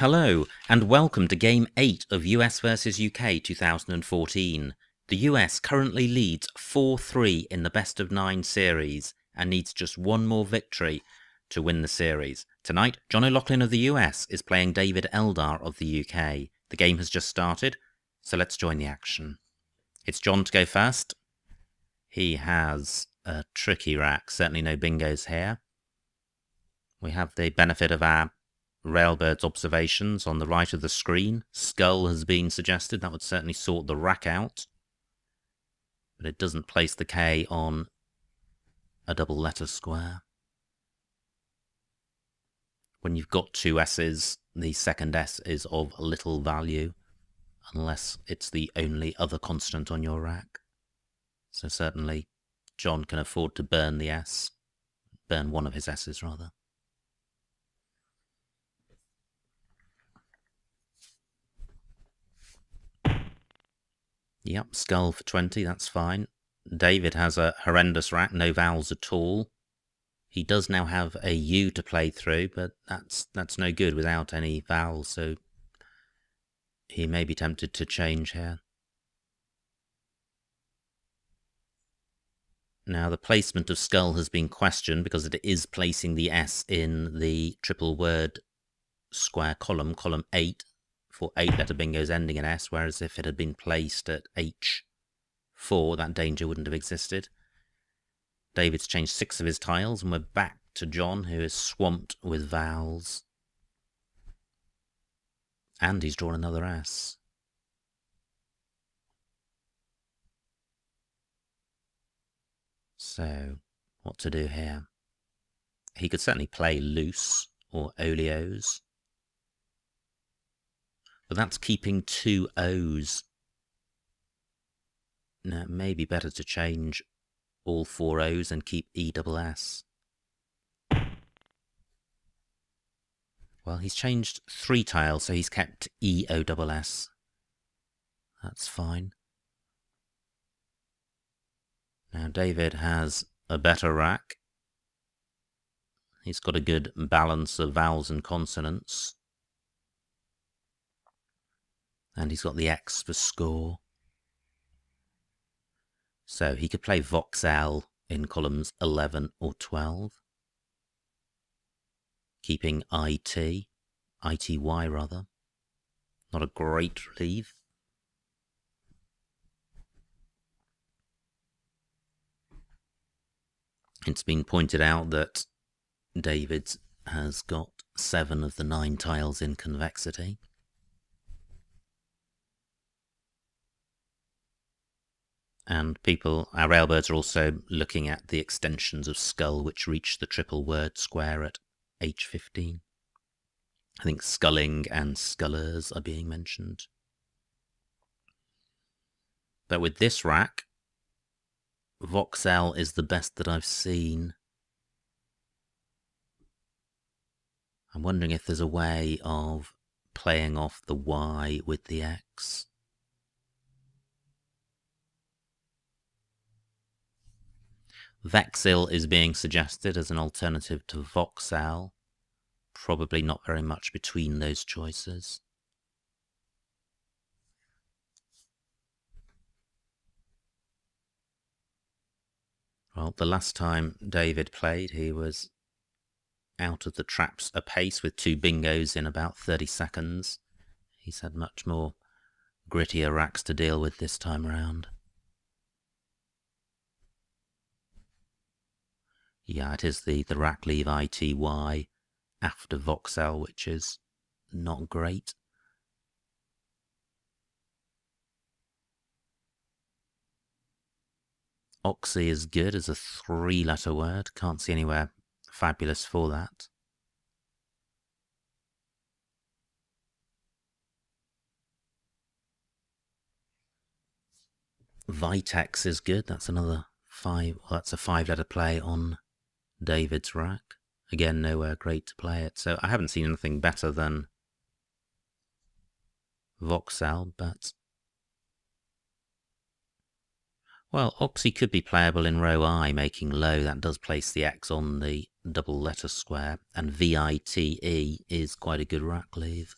Hello, and welcome to Game 8 of US vs UK 2014. The US currently leads 4-3 in the best of 9 series and needs just one more victory to win the series. Tonight, John O'Loughlin of the US is playing David Eldar of the UK. The game has just started, so let's join the action. It's John to go first. He has a tricky rack, certainly no bingos here. We have the benefit of our Railbird's observations on the right of the screen. Skull has been suggested. That would certainly sort the rack out. But it doesn't place the K on a double letter square. When you've got two S's, the second S is of little value, unless it's the only other constant on your rack. So certainly John can afford to burn the S, burn one of his S's rather. Yep, skull for 20, that's fine. David has a horrendous rack, no vowels at all. He does now have a U to play through, but that's that's no good without any vowels, so he may be tempted to change here. Now the placement of skull has been questioned because it is placing the S in the triple word square column, column 8, for 8 letter bingos ending in S, whereas if it had been placed at H4, that danger wouldn't have existed. David's changed six of his tiles, and we're back to John, who is swamped with vowels. And he's drawn another S. So, what to do here? He could certainly play loose or oleos. But that's keeping two O's. Now, it may be better to change all four O's and keep ESS. Well, he's changed three tiles, so he's kept EOSS. That's fine. Now David has a better rack. He's got a good balance of vowels and consonants and he's got the X for score. So he could play Voxel in columns 11 or 12, keeping IT, ITY rather. Not a great relief. It's been pointed out that David has got seven of the nine tiles in convexity. And people, our railbirds are also looking at the extensions of skull which reach the triple word square at H15. I think sculling and scullers are being mentioned. But with this rack, Voxel is the best that I've seen. I'm wondering if there's a way of playing off the Y with the X. Vexil is being suggested as an alternative to Voxel. Probably not very much between those choices. Well, the last time David played, he was out of the traps apace with two bingos in about 30 seconds. He's had much more grittier racks to deal with this time around. Yeah, it is the, the Rackleave ITY after Voxel, which is not great. Oxy is good as a three-letter word. Can't see anywhere fabulous for that. Vitex is good. That's another five. Well, that's a five-letter play on David's rack. Again, nowhere great to play it, so I haven't seen anything better than Voxel, but... Well, Oxy could be playable in row I, making low. That does place the X on the double letter square, and VITE is quite a good rack leave.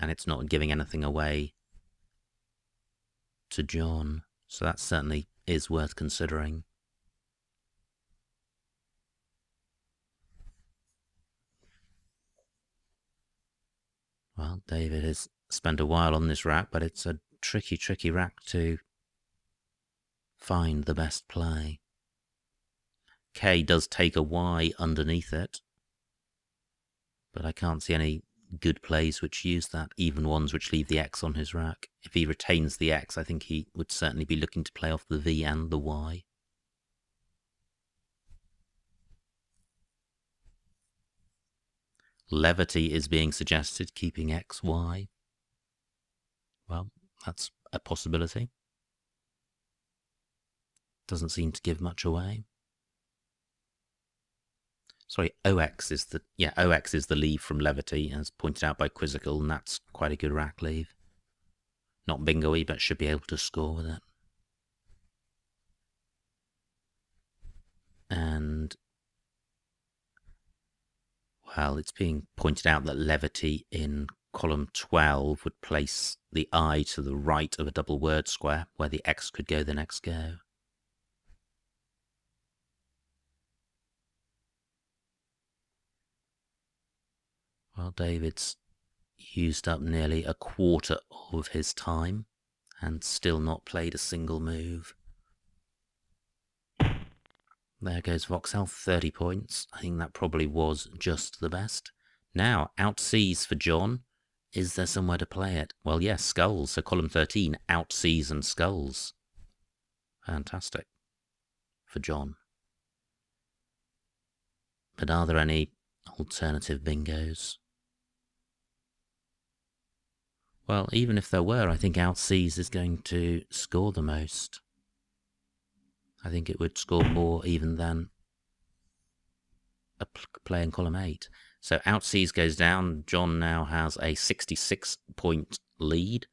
and it's not giving anything away to John. So that certainly is worth considering. Well, David has spent a while on this rack, but it's a tricky, tricky rack to find the best play. K does take a Y underneath it, but I can't see any good plays which use that, even ones which leave the X on his rack. If he retains the X, I think he would certainly be looking to play off the V and the Y. Levity is being suggested, keeping X, Y. Well, that's a possibility. Doesn't seem to give much away. Sorry, OX is the yeah OX is the leave from Levity, as pointed out by Quizzical, and that's quite a good rack leave. Not bingoy, but should be able to score with it. And well, it's being pointed out that Levity in column 12 would place the I to the right of a double word square, where the X could go the next go. Well, David's used up nearly a quarter of his time and still not played a single move. There goes Voxel, 30 points. I think that probably was just the best. Now, outsees for John. Is there somewhere to play it? Well, yes, skulls. So column 13, outsees and skulls. Fantastic for John. But are there any alternative bingos? Well, even if there were, I think Outsees is going to score the most. I think it would score more even than a play in column 8. So Outsees goes down. John now has a 66 point lead.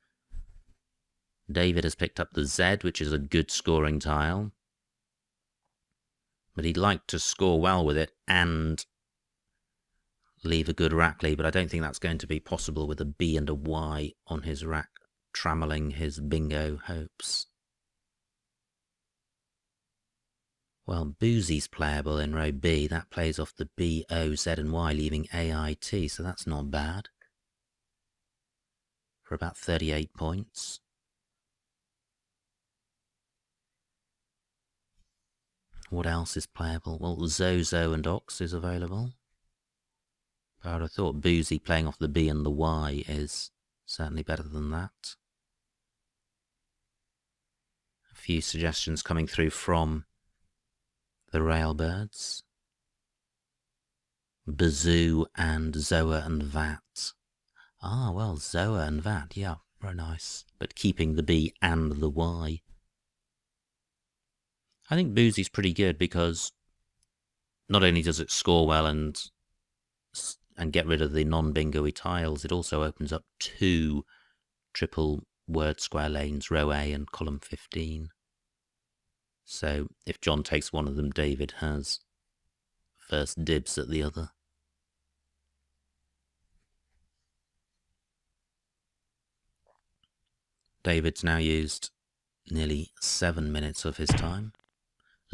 David has picked up the Z, which is a good scoring tile. But he'd like to score well with it and leave a good rack lead, but I don't think that's going to be possible with a B and a Y on his rack, trammeling his bingo hopes. Well, Boozy's playable in row B. That plays off the B, O, Z and Y, leaving AIT, so that's not bad. For about 38 points. What else is playable? Well, Zozo and Ox is available. But I would have thought Boozy playing off the B and the Y is certainly better than that. A few suggestions coming through from the Railbirds. Bazoo and Zoa and Vat. Ah, well, Zoa and Vat, yeah, very nice. But keeping the B and the Y. I think Boozy's pretty good because not only does it score well and and get rid of the non-bingo tiles, it also opens up two triple word square lanes, row A and column 15. So if John takes one of them, David has first dibs at the other. David's now used nearly seven minutes of his time.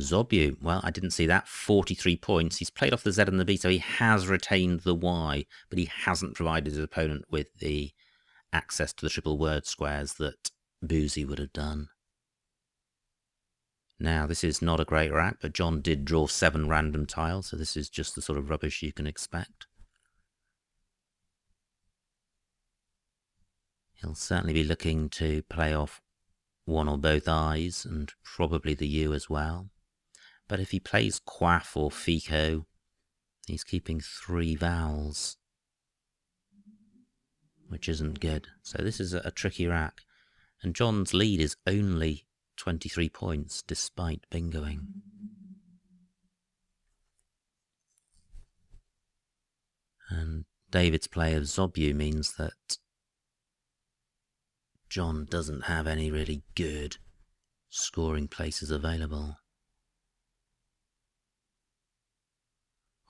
Zobu, well, I didn't see that. 43 points. He's played off the Z and the B, so he has retained the Y, but he hasn't provided his opponent with the access to the triple word squares that Boozy would have done. Now, this is not a great rack, but John did draw seven random tiles, so this is just the sort of rubbish you can expect. He'll certainly be looking to play off one or both eyes, and probably the U as well. But if he plays Quaff or Fico, he's keeping three vowels, which isn't good. So this is a, a tricky rack. And John's lead is only 23 points, despite bingoing. And David's play of Zobu means that John doesn't have any really good scoring places available.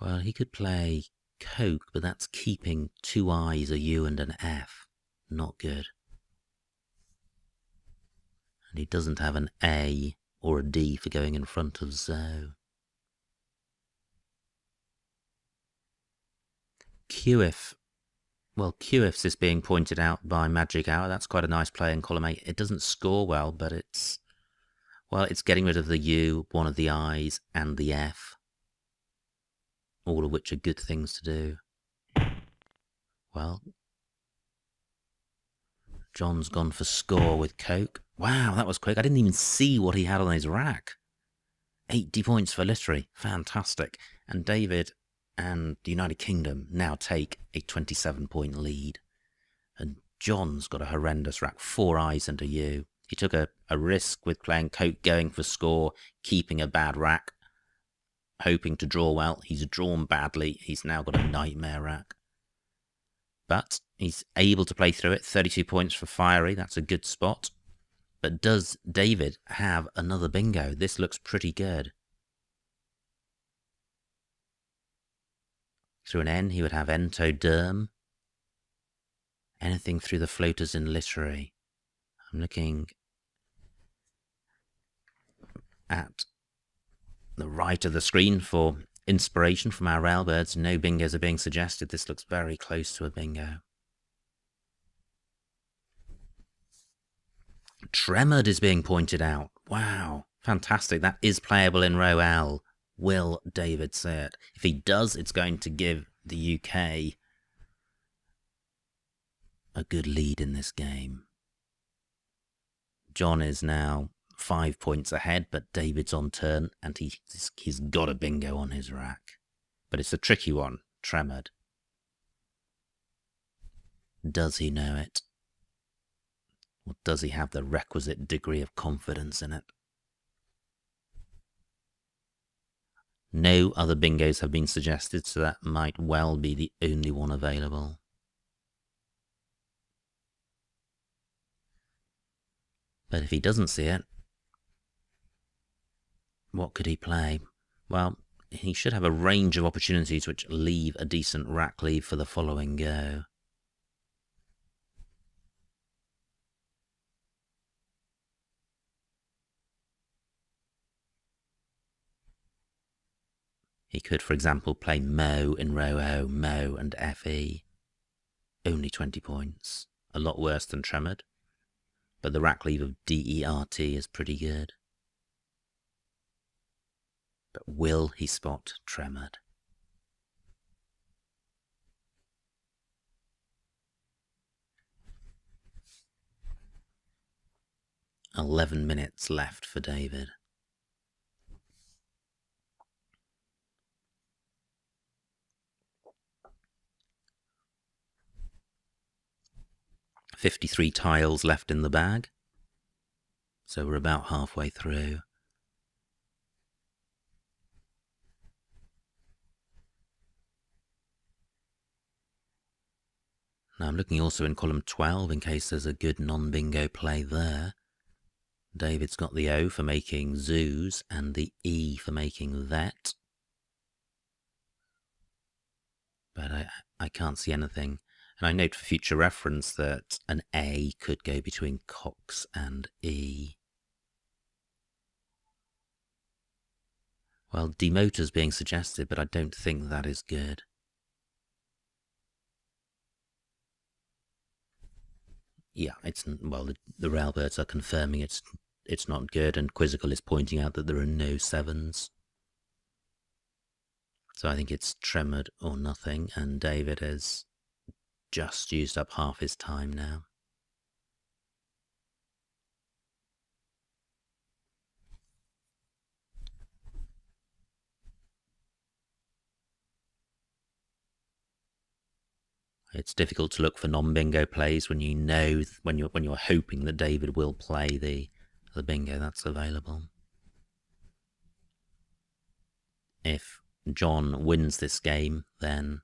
Well, he could play Coke, but that's keeping two I's, a U, and an F. Not good. And he doesn't have an A or a D for going in front of Zoe. QF. Well, QFs is being pointed out by Magic Hour. That's quite a nice play in column 8. It doesn't score well, but it's... Well, it's getting rid of the U, one of the I's, and the F. All of which are good things to do. Well, John's gone for score with Coke. Wow, that was quick. I didn't even see what he had on his rack. 80 points for Literary. Fantastic. And David and the United Kingdom now take a 27 point lead. And John's got a horrendous rack, four eyes and a U. He took a, a risk with playing Coke, going for score, keeping a bad rack, hoping to draw well. He's drawn badly. He's now got a nightmare rack. But he's able to play through it. 32 points for Fiery. That's a good spot. But does David have another bingo? This looks pretty good. Through an N, he would have entoderm. Anything through the floaters in literary. I'm looking at the right of the screen for inspiration from our railbirds. No bingos are being suggested. This looks very close to a bingo. Tremored is being pointed out. Wow, fantastic. That is playable in row L. Will David say it? If he does, it's going to give the UK a good lead in this game. John is now five points ahead, but David's on turn, and he, he's got a bingo on his rack. But it's a tricky one, Tremored. Does he know it? Or does he have the requisite degree of confidence in it? No other bingos have been suggested, so that might well be the only one available. But if he doesn't see it, what could he play? Well, he should have a range of opportunities which leave a decent rack leave for the following go. He could, for example, play Mo in row O, Mo and FE. Only 20 points. A lot worse than Tremored. But the rack leave of DERT is pretty good. But will he spot Tremored? Eleven minutes left for David. 53 tiles left in the bag. So we're about halfway through. Now I'm looking also in column 12 in case there's a good non-bingo play there. David's got the O for making zoos and the E for making that. But I, I can't see anything. And I note for future reference that an A could go between Cox and E. Well, demotor's being suggested, but I don't think that is good. Yeah, it's well, the, the railbirds are confirming it's it's not good, and Quizzical is pointing out that there are no sevens. So I think it's tremored or nothing, and David is just used up half his time now. It's difficult to look for non-bingo plays when you know when you're when you're hoping that David will play the the bingo that's available. If John wins this game, then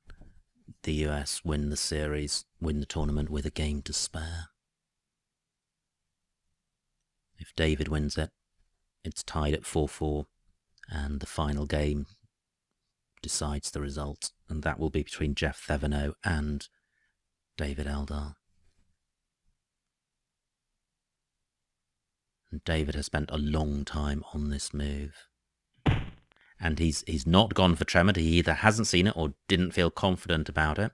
the US win the series, win the tournament with a game to spare. If David wins it, it's tied at 4-4 and the final game decides the result and that will be between Geoff Thevenot and David Eldar. And David has spent a long time on this move. And he's he's not gone for Tremor. He either hasn't seen it or didn't feel confident about it.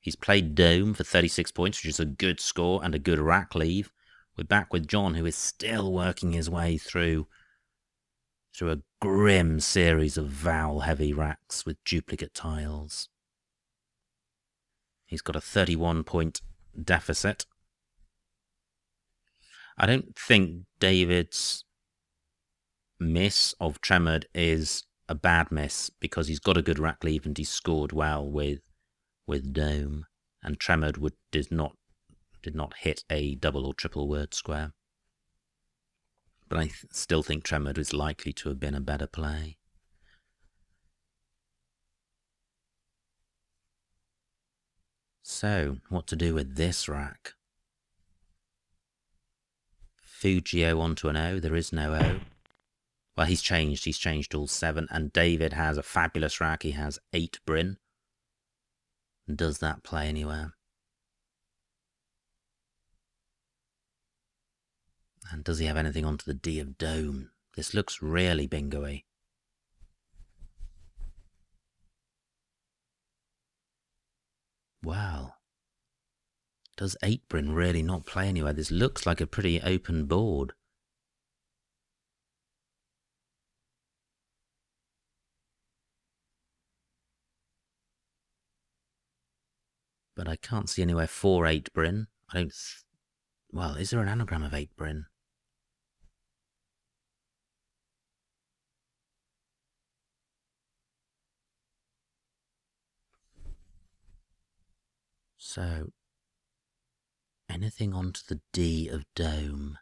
He's played Dome for 36 points, which is a good score and a good rack leave. We're back with John, who is still working his way through through a grim series of vowel-heavy racks with duplicate tiles. He's got a 31-point deficit. I don't think David's miss of Tremored is a bad miss because he's got a good rack leave and he scored well with with Dome and Tremored would did not did not hit a double or triple word square. But I th still think Tremored is likely to have been a better play. So, what to do with this rack? Fugio onto an O. There is no O. Well, he's changed. He's changed all seven. And David has a fabulous rack. He has Atebrin. Does that play anywhere? And does he have anything onto the D of Dome? This looks really bingo-y. Well, does Atebrin really not play anywhere? This looks like a pretty open board. But I can't see anywhere for Atebrin. I don't... well, is there an anagram of Atebrin? So, anything onto the D of dome.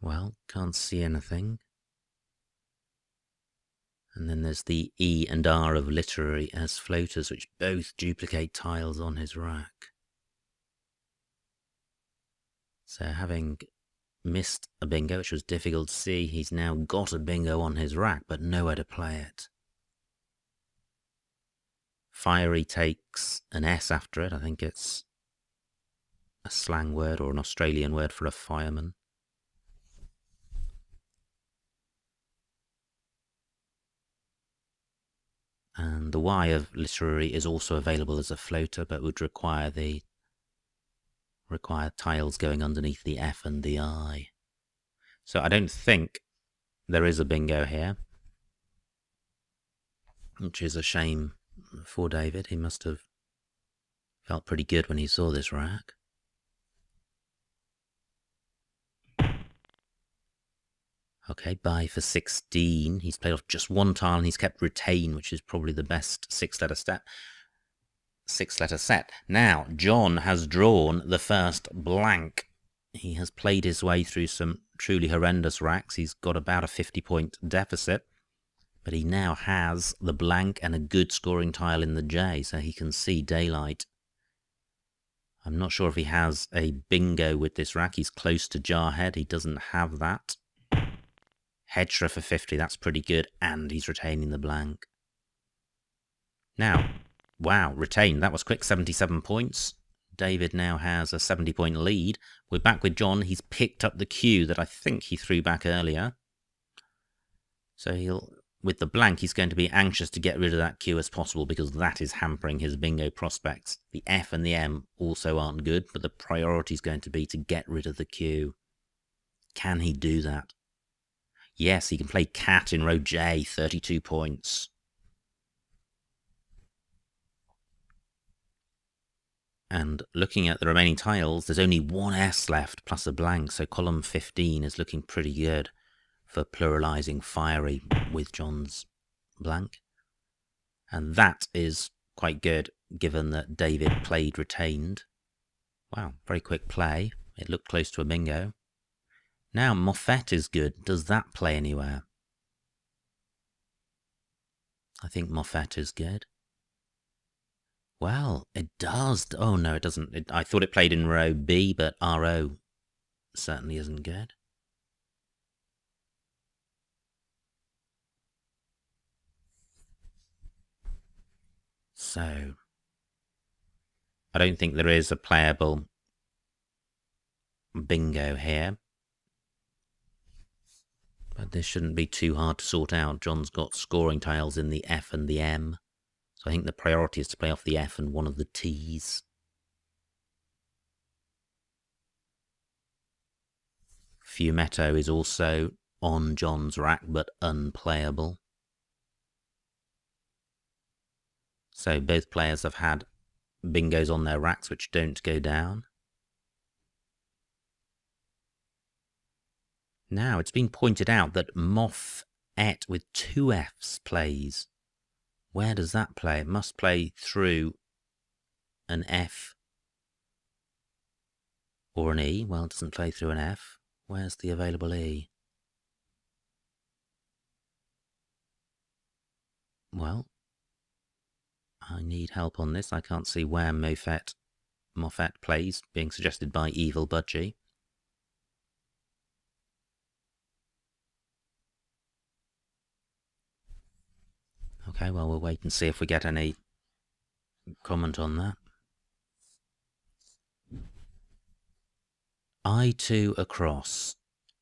Well, can't see anything. And then there's the E and R of literary as floaters, which both duplicate tiles on his rack. So having missed a bingo, which was difficult to see, he's now got a bingo on his rack, but nowhere to play it. Fiery takes an S after it. I think it's a slang word or an Australian word for a fireman. And the Y of literary is also available as a floater, but would require the require tiles going underneath the F and the I. So I don't think there is a bingo here, which is a shame for David. He must have felt pretty good when he saw this rack. Okay, bye for 16. He's played off just one tile and he's kept retain, which is probably the best six-letter step. Six-letter set. Now, John has drawn the first blank. He has played his way through some truly horrendous racks. He's got about a 50-point deficit but he now has the blank and a good scoring tile in the J, so he can see daylight. I'm not sure if he has a bingo with this rack. He's close to Jarhead. He doesn't have that. Hedgerow for 50, that's pretty good, and he's retaining the blank. Now, wow, retained. That was quick, 77 points. David now has a 70-point lead. We're back with John. He's picked up the cue that I think he threw back earlier. So he'll with the blank, he's going to be anxious to get rid of that cue as possible because that is hampering his bingo prospects. The F and the M also aren't good, but the priority is going to be to get rid of the cue. Can he do that? Yes, he can play qat in row J, 32 points. And looking at the remaining tiles, there's only one S left plus a blank, so column 15 is looking pretty good for pluralizing fiery with John's blank. And that is quite good given that David played retained. Wow, very quick play. It looked close to a bingo. Now Moffett is good. Does that play anywhere? I think Moffett is good. Well, it does. Oh no, it doesn't. It, I thought it played in row B, but RO certainly isn't good. So, I don't think there is a playable bingo here. But this shouldn't be too hard to sort out. John's got scoring tiles in the F and the M. So I think the priority is to play off the F and one of the T's. Fumetto is also on John's rack but unplayable. So both players have had bingos on their racks which don't go down. Now, it's been pointed out that Moff Et with two Fs plays. Where does that play? It must play through an F or an E. Well, it doesn't play through an F. Where's the available E? Well, I need help on this. I can't see where Moffett, Moffat plays, being suggested by Evil Budgie. Okay, well, we'll wait and see if we get any comment on that. I2 across.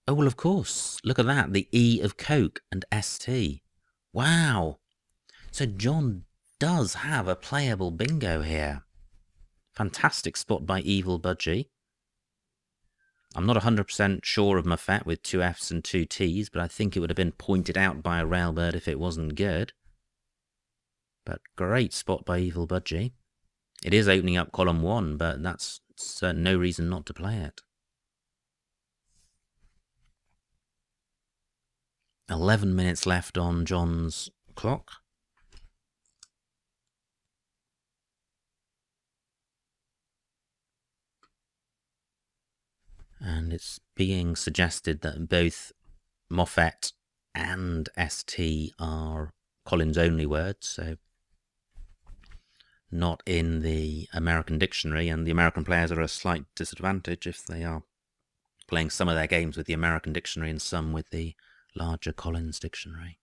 Oh, well, of course. Look at that. The E of Coke and ST. Wow. So John does have a playable bingo here. Fantastic spot by Evil Budgie. I'm not 100% sure of Muffet with two Fs and two Ts, but I think it would have been pointed out by a railbird if it wasn't good. But great spot by Evil Budgie. It is opening up column one, but that's uh, no reason not to play it. 11 minutes left on John's clock. And it's being suggested that both Moffat and ST are Collins only words, so not in the American dictionary, and the American players are a slight disadvantage if they are playing some of their games with the American dictionary and some with the larger Collins dictionary.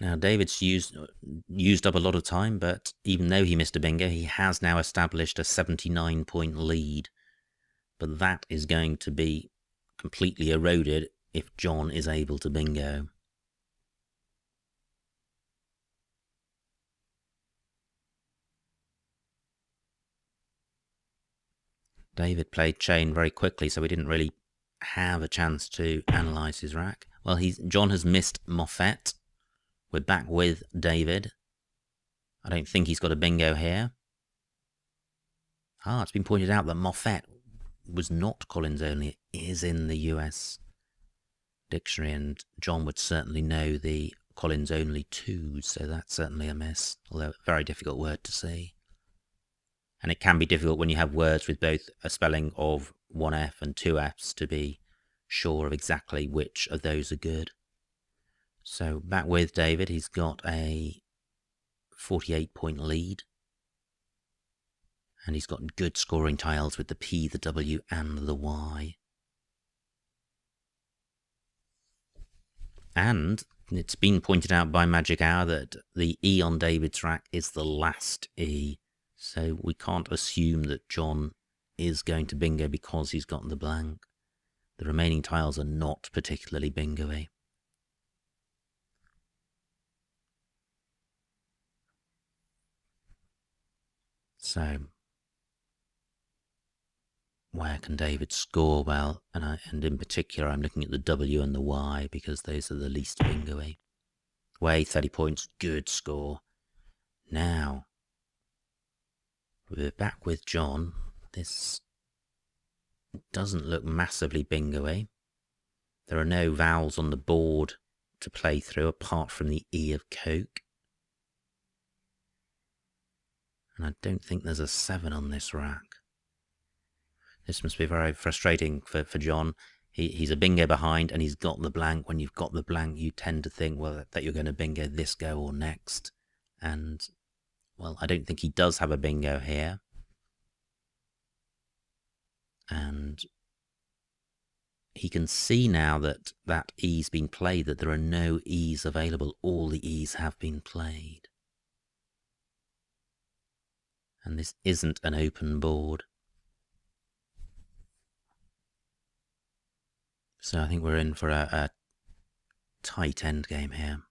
Now, David's used used up a lot of time, but even though he missed a bingo, he has now established a 79 point lead. But that is going to be completely eroded if John is able to bingo. David played chain very quickly, so we didn't really have a chance to analyse his rack. Well, he's John has missed Moffett. We're back with David. I don't think he's got a bingo here. Ah, it's been pointed out that Moffett was not Collins only. It is in the US dictionary, and John would certainly know the Collins only twos, so that's certainly a miss, although a very difficult word to see and it can be difficult when you have words with both a spelling of one F and two Fs to be sure of exactly which of those are good. So back with David, he's got a 48 point lead. And he's got good scoring tiles with the P, the W and the Y. And it's been pointed out by Magic Hour that the E on David's rack is the last E so we can't assume that John is going to bingo because he's gotten the blank. The remaining tiles are not particularly bingo-y. So, where can David score? Well, and, I, and in particular, I'm looking at the W and the Y because those are the least bingo-y. Way, 30 points, good score. Now, we're back with John. This doesn't look massively bingo-y. There are no vowels on the board to play through apart from the E of Coke. And I don't think there's a 7 on this rack. This must be very frustrating for, for John. He, he's a bingo behind and he's got the blank. When you've got the blank, you tend to think, well, that you're going to bingo this go or next. And well, I don't think he does have a bingo here. And he can see now that that E's been played, that there are no E's available. All the E's have been played. And this isn't an open board. So I think we're in for a, a tight end game here.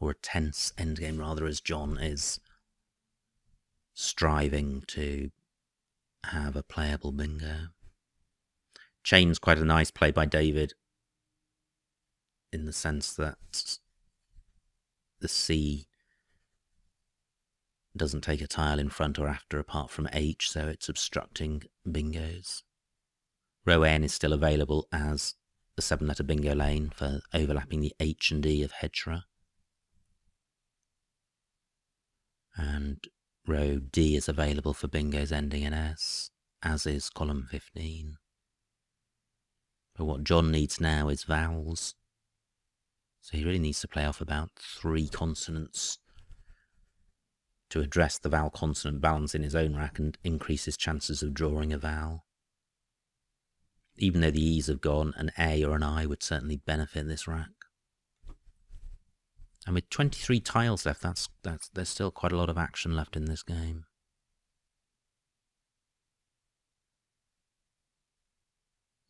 Or a tense endgame rather, as John is striving to have a playable bingo. Chain's quite a nice play by David in the sense that the C doesn't take a tile in front or after apart from H, so it's obstructing bingos. Row N is still available as a seven-letter bingo lane for overlapping the H and E of Hedgerow. And row D is available for bingos ending in S, as is column 15. But what John needs now is vowels. So he really needs to play off about three consonants to address the vowel consonant balance in his own rack and increase his chances of drawing a vowel. Even though the E's have gone, an A or an I would certainly benefit this rack. And with 23 tiles left, that's, that's there's still quite a lot of action left in this game.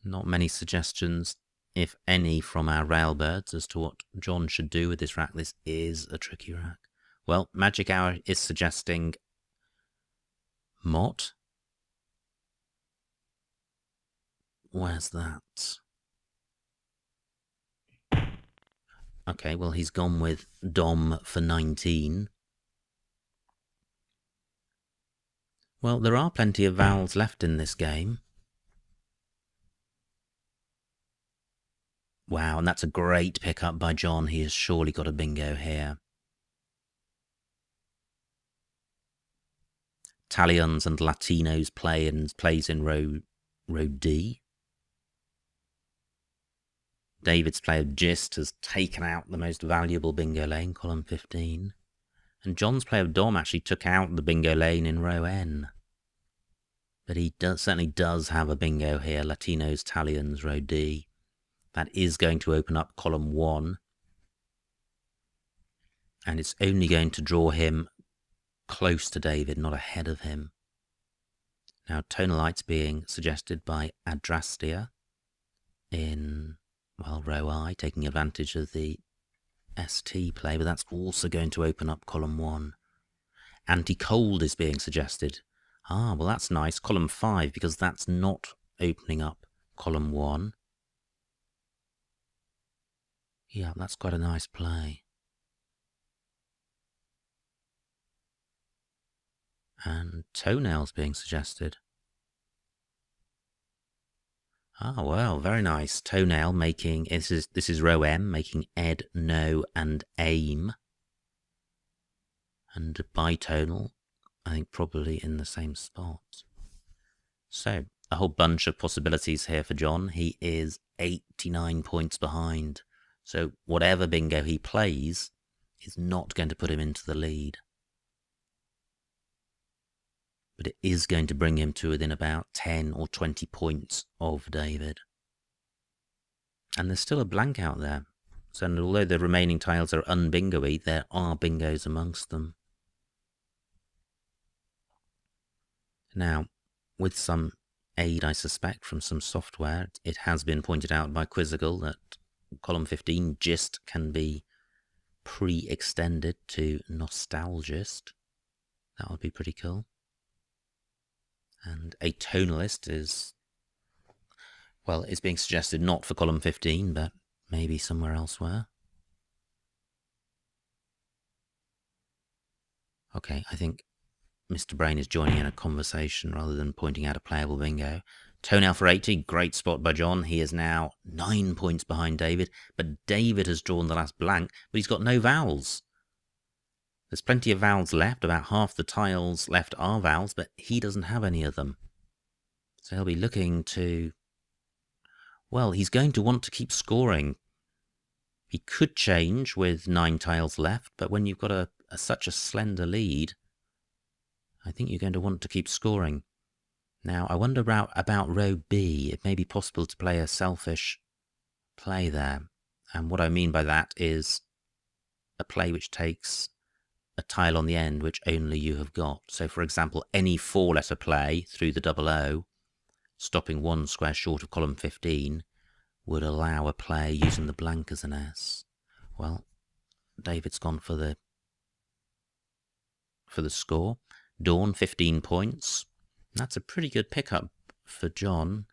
Not many suggestions, if any, from our railbirds as to what John should do with this rack. This is a tricky rack. Well, Magic Hour is suggesting Mott. Where's that? Okay, well, he's gone with Dom for 19. Well, there are plenty of vowels left in this game. Wow, and that's a great pickup by John. He has surely got a bingo here. Italians and Latinos play and plays in row row D. David's play of Gist has taken out the most valuable bingo lane, column 15. And John's play of Dom actually took out the bingo lane in row N. But he does, certainly does have a bingo here, Latinos, Italians, row D. That is going to open up column 1. And it's only going to draw him close to David, not ahead of him. Now, Tonalite's being suggested by Adrastia in well, row I, taking advantage of the ST play, but that's also going to open up column 1. Anti-cold is being suggested. Ah, well that's nice, column 5, because that's not opening up column 1. Yeah, that's quite a nice play. And toenails being suggested. Ah, well, very nice. Toenail making, this is, this is row M, making ed, no, and aim. And bitonal, I think probably in the same spot. So, a whole bunch of possibilities here for John. He is 89 points behind. So whatever bingo he plays is not going to put him into the lead but it is going to bring him to within about 10 or 20 points of David. And there's still a blank out there. So although the remaining tiles are unbingoy, there are bingos amongst them. Now, with some aid, I suspect, from some software, it has been pointed out by Quizzical that column 15 gist can be pre-extended to nostalgist. That would be pretty cool. And a tonalist is, well, it's being suggested not for column 15, but maybe somewhere elsewhere. Okay, I think Mr. Brain is joining in a conversation rather than pointing out a playable bingo. Toenail for 80, great spot by John. He is now nine points behind David, but David has drawn the last blank, but he's got no vowels. There's plenty of vowels left, about half the tiles left are vowels, but he doesn't have any of them. So he'll be looking to... Well, he's going to want to keep scoring. He could change with nine tiles left, but when you've got a, a such a slender lead, I think you're going to want to keep scoring. Now, I wonder about, about row B. It may be possible to play a selfish play there. And what I mean by that is a play which takes a tile on the end which only you have got. So for example, any four letter play through the double O, stopping one square short of column 15, would allow a play using the blank as an S. Well, David's gone for the for the score. Duan, 15 points. That's a pretty good pickup for John.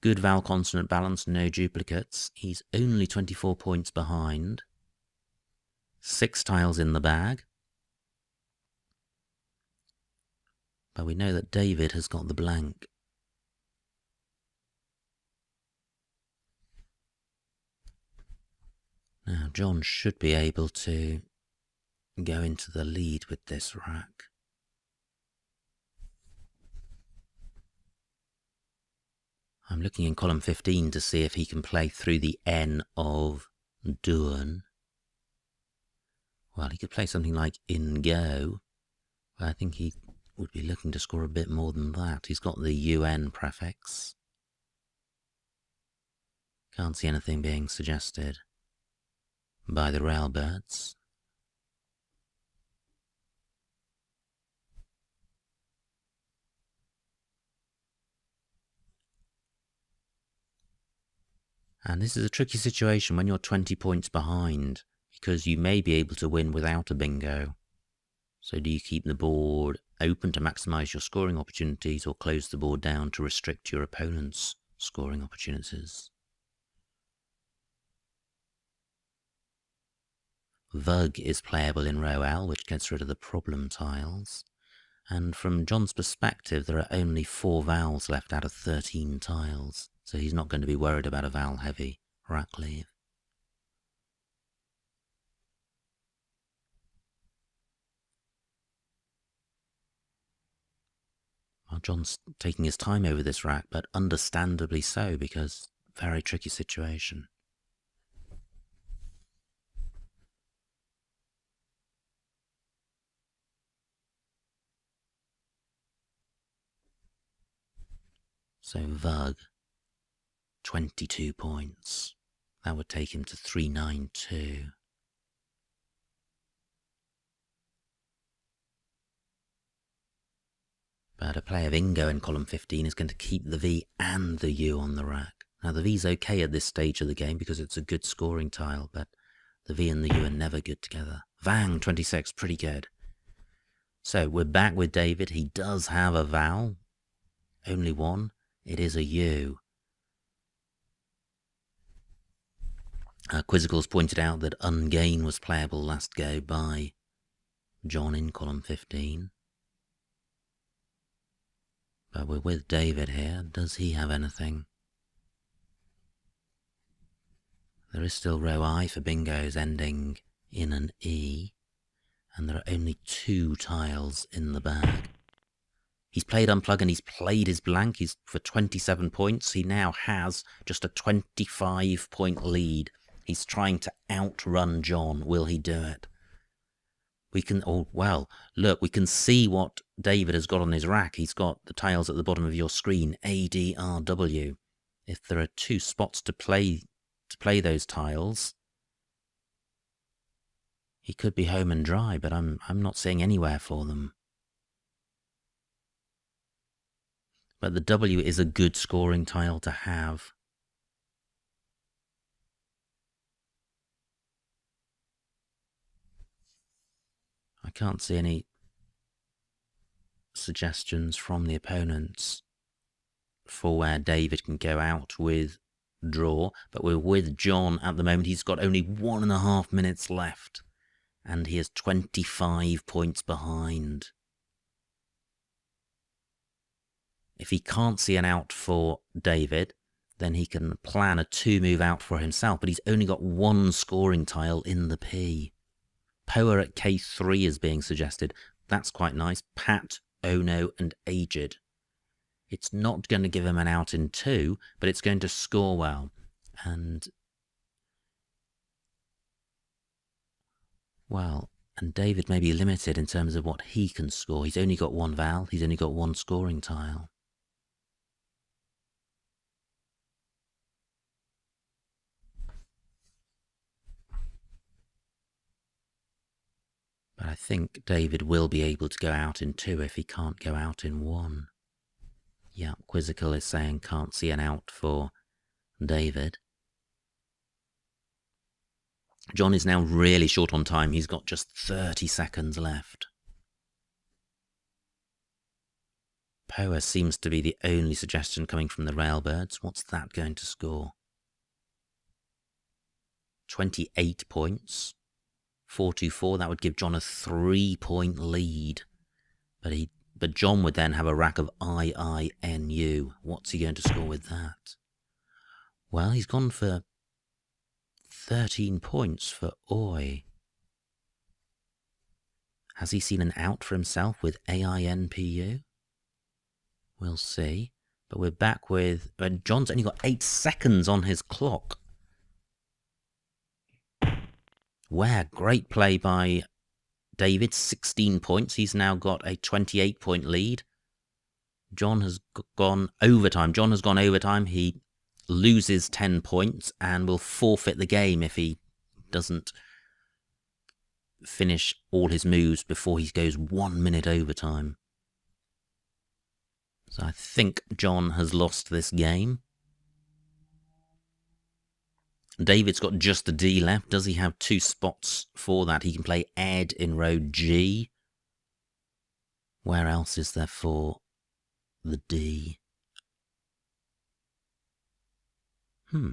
Good vowel consonant balance, no duplicates. He's only 24 points behind. Six tiles in the bag. But we know that David has got the blank. Now John should be able to go into the lead with this rack. I'm looking in column 15 to see if he can play through the N of Duan. Well, he could play something like Ingo, but I think he would be looking to score a bit more than that. He's got the UN prefix. Can't see anything being suggested by the railbirds. And this is a tricky situation when you're 20 points behind, because you may be able to win without a bingo. So do you keep the board open to maximise your scoring opportunities or close the board down to restrict your opponent's scoring opportunities? Vug is playable in row L, which gets rid of the problem tiles. And from John's perspective, there are only four vowels left out of 13 tiles so he's not going to be worried about a vowel heavy rack leave. Well, John's taking his time over this rack, but understandably so, because very tricky situation. So Vug 22 points. That would take him to 392. But a play of Ingo in column 15 is going to keep the V and the U on the rack. Now the V's okay at this stage of the game because it's a good scoring tile, but the V and the U are never good together. Vang, 26, pretty good. So we're back with David. He does have a vowel. Only one. It is a U. Uh, Quizzicals pointed out that Ungain was playable last go by John in column 15. But we're with David here. Does he have anything? There is still row I for bingos ending in an E, and there are only two tiles in the bag. He's played unplug and he's played his blank. He's for 27 points. He now has just a 25 point lead He's trying to outrun John. Will he do it? We can, oh, well, look, we can see what David has got on his rack. He's got the tiles at the bottom of your screen, ADRW. If there are two spots to play, to play those tiles, he could be home and dry, but I'm, I'm not seeing anywhere for them. But the W is a good scoring tile to have. I can't see any suggestions from the opponents for where David can go out with draw, but we're with John at the moment. He's got only one and a half minutes left, and he is 25 points behind. If he can't see an out for David, then he can plan a two move out for himself, but he's only got one scoring tile in the P. Power at K3 is being suggested. That's quite nice. Pat, Ono, and Aged. It's not going to give him an out in two, but it's going to score well. And, well, and David may be limited in terms of what he can score. He's only got one vowel. He's only got one scoring tile. I think David will be able to go out in two if he can't go out in one. Yeah, Quizzical is saying can't see an out for David. John is now really short on time. He's got just 30 seconds left. Poa seems to be the only suggestion coming from the Railbirds. What's that going to score? 28 points. 424, that would give John a three-point lead. But he, but John would then have a rack of IINU. What's he going to score with that? Well, he's gone for 13 points for Oi. Has he seen an out for himself with AINPU? We'll see. But we're back with... Uh, John's only got eight seconds on his clock. Where great play by David, 16 points. He's now got a 28 point lead. John has gone overtime. John has gone overtime. He loses 10 points and will forfeit the game if he doesn't finish all his moves before he goes one minute overtime. So I think John has lost this game. David's got just a D left. Does he have two spots for that? He can play Ed in row G. Where else is there for the D? Hmm.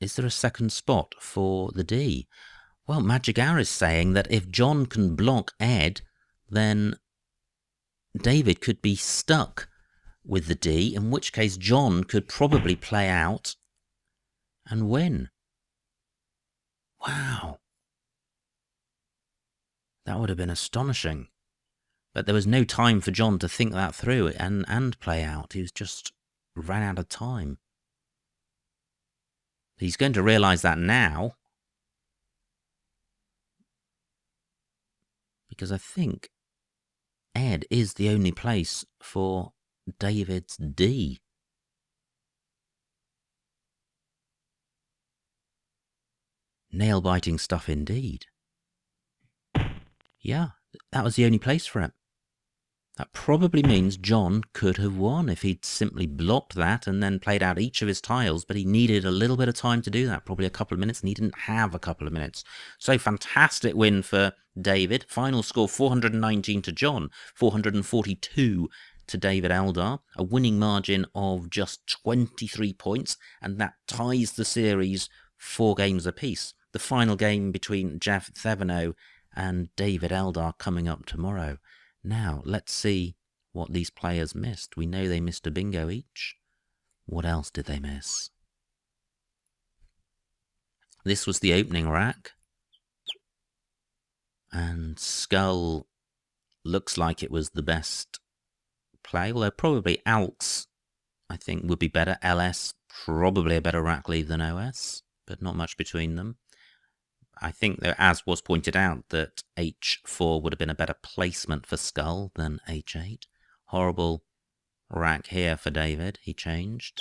Is there a second spot for the D? Well, Magic Hour is saying that if John can block Ed, then David could be stuck with the D, in which case John could probably play out and win. Wow. That would have been astonishing. But there was no time for John to think that through and, and play out. He was just ran out of time. He's going to realise that now. Because I think Ed is the only place for David's D. Nail-biting stuff indeed. Yeah, that was the only place for it. That probably means John could have won if he'd simply blocked that and then played out each of his tiles, but he needed a little bit of time to do that, probably a couple of minutes, and he didn't have a couple of minutes. So fantastic win for David. Final score 419 to John, 442 to David Eldar, a winning margin of just 23 points, and that ties the series four games apiece the final game between Geoff Thevenot and David Eldar coming up tomorrow. Now, let's see what these players missed. We know they missed a bingo each. What else did they miss? This was the opening rack. And Skull looks like it was the best play, although probably Alks, I think, would be better. LS, probably a better rack leave than OS, but not much between them. I think that, as was pointed out, that h4 would have been a better placement for Skull than h8. Horrible rack here for David. He changed.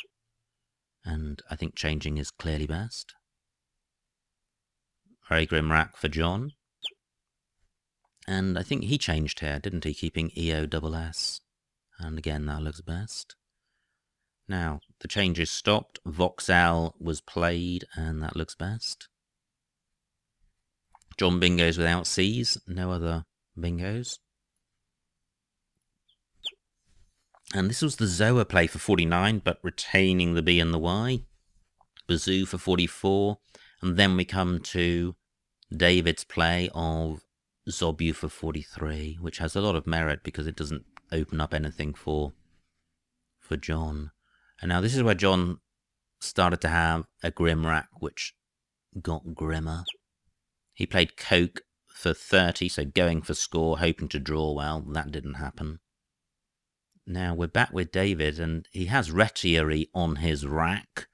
And I think changing is clearly best. Very grim rack for John. And I think he changed here, didn't he? Keeping S. And again, that looks best. Now, the changes stopped. Voxel was played, and that looks best. John bingos without C's, no other bingos. And this was the Zoa play for 49, but retaining the B and the Y. Bazoo for 44. And then we come to David's play of Zobu for 43, which has a lot of merit because it doesn't open up anything for for John. And now this is where John started to have a grim rack, which got grimmer. He played Coke for 30, so going for score, hoping to draw well. That didn't happen. Now we're back with David, and he has Retiary on his rack.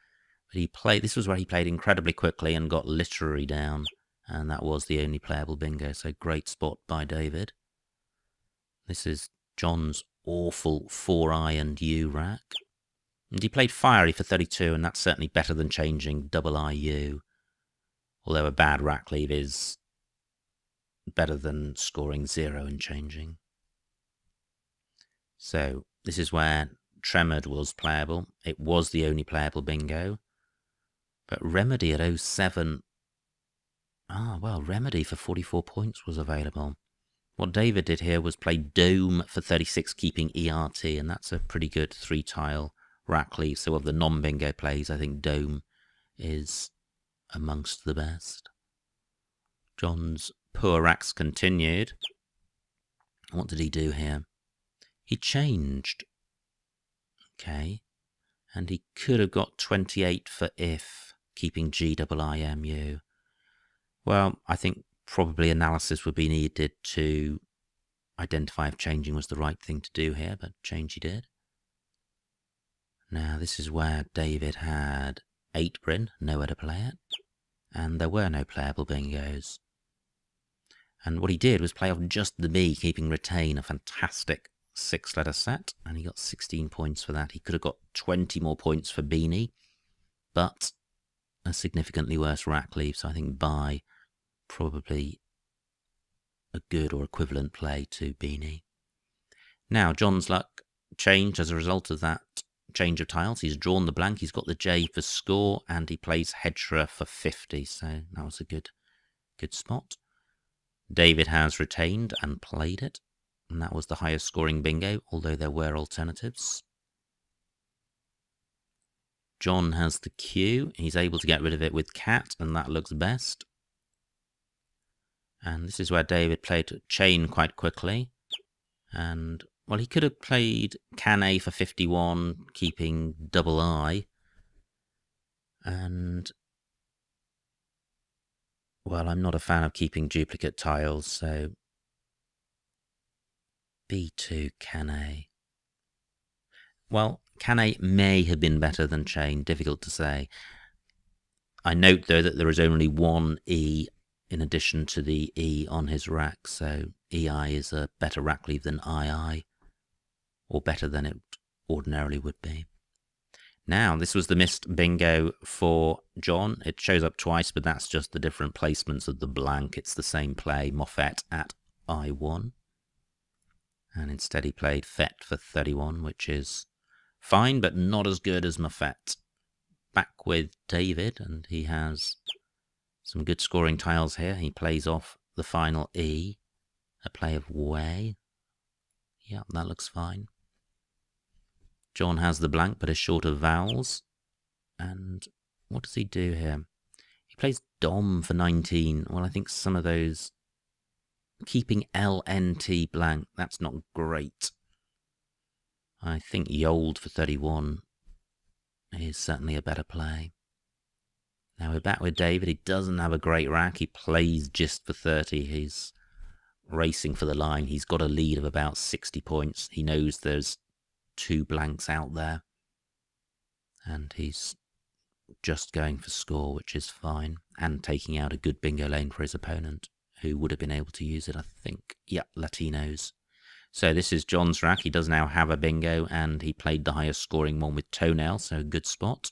But he played. This was where he played incredibly quickly and got Literary down, and that was the only playable bingo. So great spot by David. This is John's awful 4i and U rack. And he played Fiery for 32, and that's certainly better than changing double IU although a bad rack leave is better than scoring zero and changing. So this is where Tremored was playable. It was the only playable bingo. But Remedy at 07... Ah, well, Remedy for 44 points was available. What David did here was play Dome for 36, keeping ERT, and that's a pretty good three-tile rack leaf. So of the non-bingo plays, I think Dome is amongst the best. John's poor racks continued. What did he do here? He changed. Okay. And he could have got 28 for if, keeping GIIMU. Well, I think probably analysis would be needed to identify if changing was the right thing to do here, but change he did. Now, this is where David had 8 Bryn, nowhere to play it, and there were no playable bingos. And what he did was play off just the B, keeping retain, a fantastic six-letter set, and he got 16 points for that. He could have got 20 more points for Beanie, but a significantly worse rack leaf, so I think by probably a good or equivalent play to Beanie. Now, John's luck changed as a result of that change of tiles. He's drawn the blank, he's got the J for score, and he plays Hedra for 50, so that was a good, good spot. David has retained and played it, and that was the highest scoring bingo, although there were alternatives. John has the Q. He's able to get rid of it with Cat, and that looks best. And this is where David played Chain quite quickly. And, well, he could have played Can A for 51, keeping double I. And well, I'm not a fan of keeping duplicate tiles, so B2 Can A. Well, Can A may have been better than Chain, difficult to say. I note, though, that there is only one E in addition to the E on his rack, so EI is a better rack leave than II, or better than it ordinarily would be. Now, this was the missed bingo for John. It shows up twice, but that's just the different placements of the blank. It's the same play, Moffett at I1. And instead he played Fett for 31, which is fine, but not as good as Moffett. Back with David, and he has some good scoring tiles here. He plays off the final E, a play of Way. Yep, that looks fine. John has the blank but is short of vowels. And what does he do here? He plays Dom for 19. Well, I think some of those... Keeping LNT blank, that's not great. I think Yold for 31 is certainly a better play. Now we're back with David. He doesn't have a great rack. He plays just for 30. He's racing for the line. He's got a lead of about 60 points. He knows there's two blanks out there. And he's just going for score, which is fine, and taking out a good bingo lane for his opponent, who would have been able to use it, I think. Yep, Latinos. So this is John's rack. He does now have a bingo, and he played the highest scoring one with Toenail, so a good spot.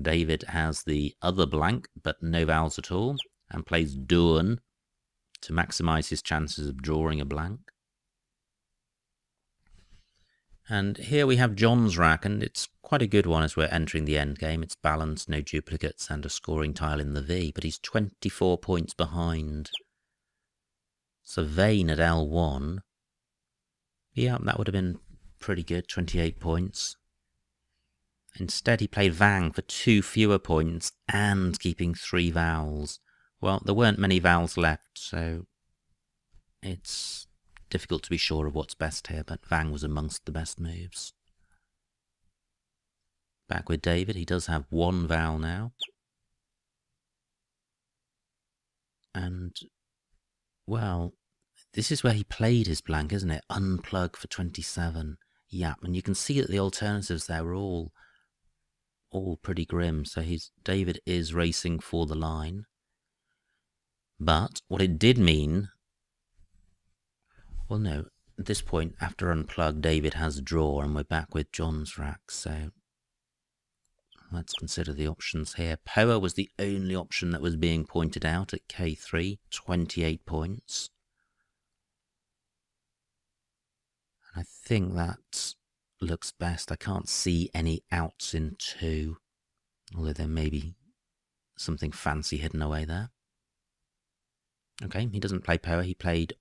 David has the other blank, but no vowels at all, and plays Duan to maximise his chances of drawing a blank. And here we have John's rack, and it's quite a good one as we're entering the end game. It's balanced, no duplicates, and a scoring tile in the V, but he's 24 points behind. So Vane at L1, yeah, that would have been pretty good, 28 points. Instead, he played Vang for two fewer points and keeping three vowels. Well, there weren't many vowels left, so it's Difficult to be sure of what's best here, but Vang was amongst the best moves. Back with David, he does have one vowel now. And, well, this is where he played his blank, isn't it? Unplug for 27. Yeah, and you can see that the alternatives there were all all pretty grim. So he's David is racing for the line. But what it did mean well, no. At this point, after unplug, David has a draw, and we're back with John's rack, so Let's consider the options here. Power was the only option that was being pointed out at K3, 28 points. And I think that looks best. I can't see any outs in two, although there may be something fancy hidden away there. Okay, he doesn't play power, He played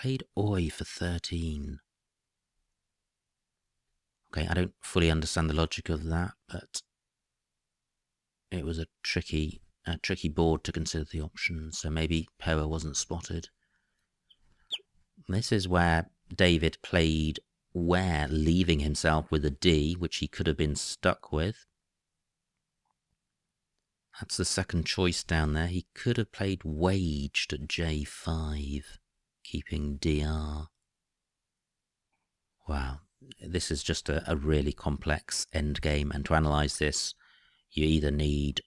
played Oi for 13. Okay, I don't fully understand the logic of that, but it was a tricky a tricky board to consider the options, so maybe Poa wasn't spotted. This is where David played where, leaving himself with a D, which he could have been stuck with. That's the second choice down there. He could have played waged at J5, keeping DR. Wow, this is just a, a really complex end game, and to analyse this, you either need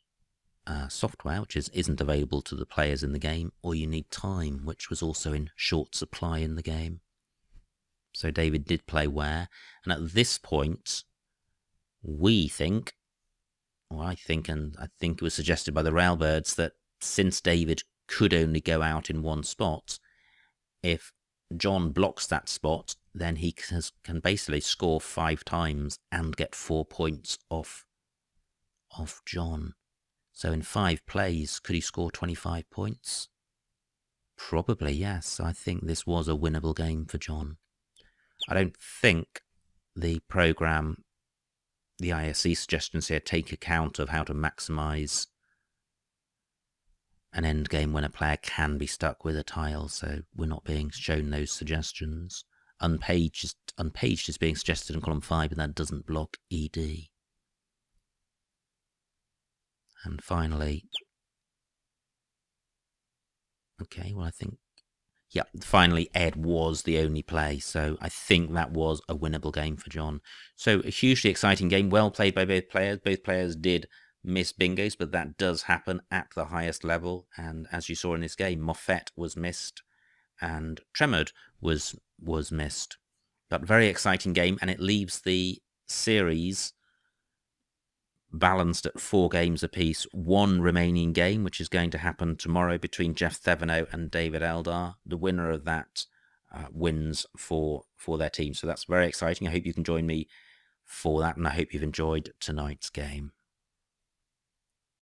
uh, software, which is, isn't available to the players in the game, or you need time, which was also in short supply in the game. So David did play where, and at this point, we think, or I think, and I think it was suggested by the Railbirds, that since David could only go out in one spot, if John blocks that spot, then he can basically score five times and get four points off off John. So in five plays, could he score 25 points? Probably, yes. I think this was a winnable game for John. I don't think the program, the ISC suggestions here take account of how to maximize an end game when a player can be stuck with a tile, so we're not being shown those suggestions. Unpaged is, unpaged is being suggested in column 5, and that doesn't block ED. And finally, okay, well, I think, yeah, finally, Ed was the only play. So I think that was a winnable game for John. So a hugely exciting game, well played by both players. Both players did miss bingos, but that does happen at the highest level. And as you saw in this game, Moffett was missed and Tremored was was missed. But very exciting game, and it leaves the series balanced at four games apiece. One remaining game, which is going to happen tomorrow between Geoff Thevenot and David Eldar. The winner of that uh, wins for for their team. So that's very exciting. I hope you can join me for that, and I hope you've enjoyed tonight's game.